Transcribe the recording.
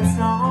that song.